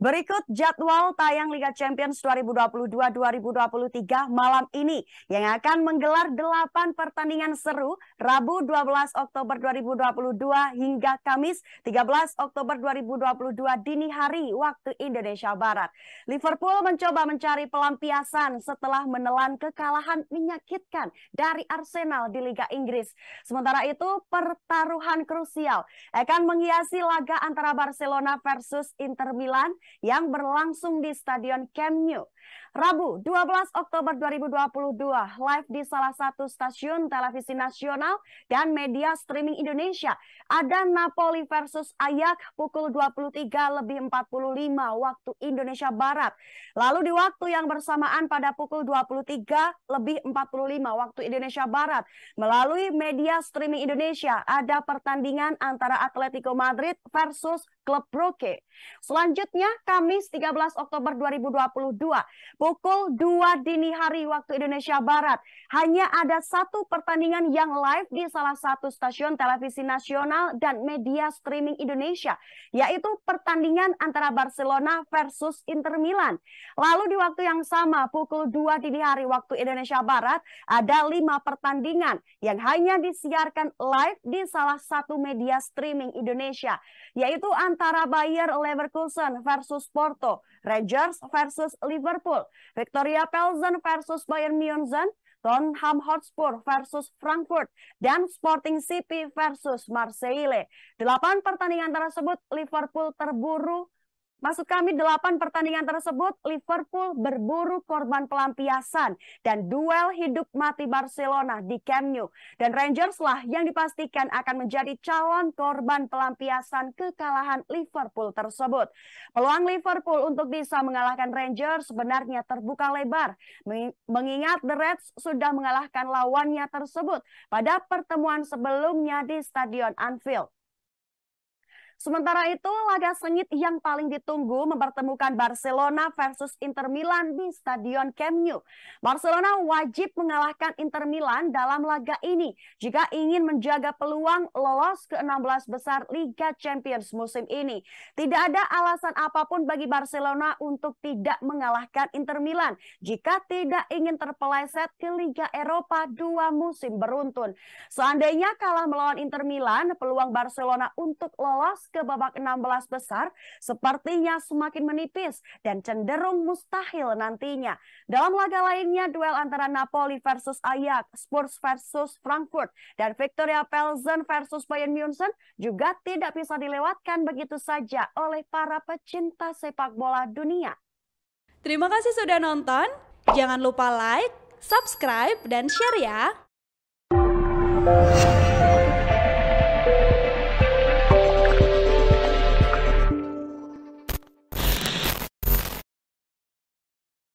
Berikut jadwal tayang Liga Champions 2022-2023 malam ini yang akan menggelar 8 pertandingan seru Rabu 12 Oktober 2022 hingga Kamis 13 Oktober 2022 dini hari waktu Indonesia Barat. Liverpool mencoba mencari pelampiasan setelah menelan kekalahan menyakitkan dari Arsenal di Liga Inggris. Sementara itu pertaruhan krusial akan menghiasi laga antara Barcelona versus Inter Milan yang berlangsung di Stadion Camp Nou. Rabu 12 Oktober 2022 live di salah satu stasiun televisi nasional dan media streaming Indonesia. Ada Napoli versus Ayak pukul 23 lebih 45 waktu Indonesia Barat. Lalu di waktu yang bersamaan pada pukul 23 lebih 45 waktu Indonesia Barat. Melalui media streaming Indonesia ada pertandingan antara Atletico Madrid versus Klub Brugge. Selanjutnya Kamis 13 Oktober 2022 pukul 2 dini hari waktu Indonesia Barat. Hanya ada satu pertandingan yang live di salah satu stasiun televisi nasional dan media streaming Indonesia, yaitu pertandingan antara Barcelona versus Inter Milan. Lalu di waktu yang sama, pukul 2 dini hari waktu Indonesia Barat, ada lima pertandingan yang hanya disiarkan live di salah satu media streaming Indonesia, yaitu antara Bayer Leverkusen versus Porto, Rangers versus Liverpool, Victoria Pelzen versus Bayern Munchen, Tottenham Hotspur versus Frankfurt, dan Sporting CP versus Marseille. Delapan pertandingan tersebut Liverpool terburu Maksud kami delapan pertandingan tersebut Liverpool berburu korban pelampiasan dan duel hidup mati Barcelona di Camp Nou. Dan Rangers lah yang dipastikan akan menjadi calon korban pelampiasan kekalahan Liverpool tersebut. Peluang Liverpool untuk bisa mengalahkan Rangers sebenarnya terbuka lebar. Mengingat The Reds sudah mengalahkan lawannya tersebut pada pertemuan sebelumnya di Stadion Anfield. Sementara itu, laga sengit yang paling ditunggu mempertemukan Barcelona versus Inter Milan di Stadion Camp Nou. Barcelona wajib mengalahkan Inter Milan dalam laga ini jika ingin menjaga peluang lolos ke 16 besar Liga Champions musim ini. Tidak ada alasan apa pun bagi Barcelona untuk tidak mengalahkan Inter Milan jika tidak ingin terpeleset ke Liga Eropa dua musim beruntun. Seandainya kalah melawan Inter Milan, peluang Barcelona untuk lolos ke babak 16 besar sepertinya semakin menipis dan cenderung mustahil nantinya. Dalam laga lainnya, duel antara Napoli versus Ajax, Spurs versus Frankfurt, dan Victoria Pelzen versus Bayern Munchen juga tidak bisa dilewatkan begitu saja oleh para pecinta sepak bola dunia. Terima kasih sudah nonton. Jangan lupa like, subscribe, dan share ya.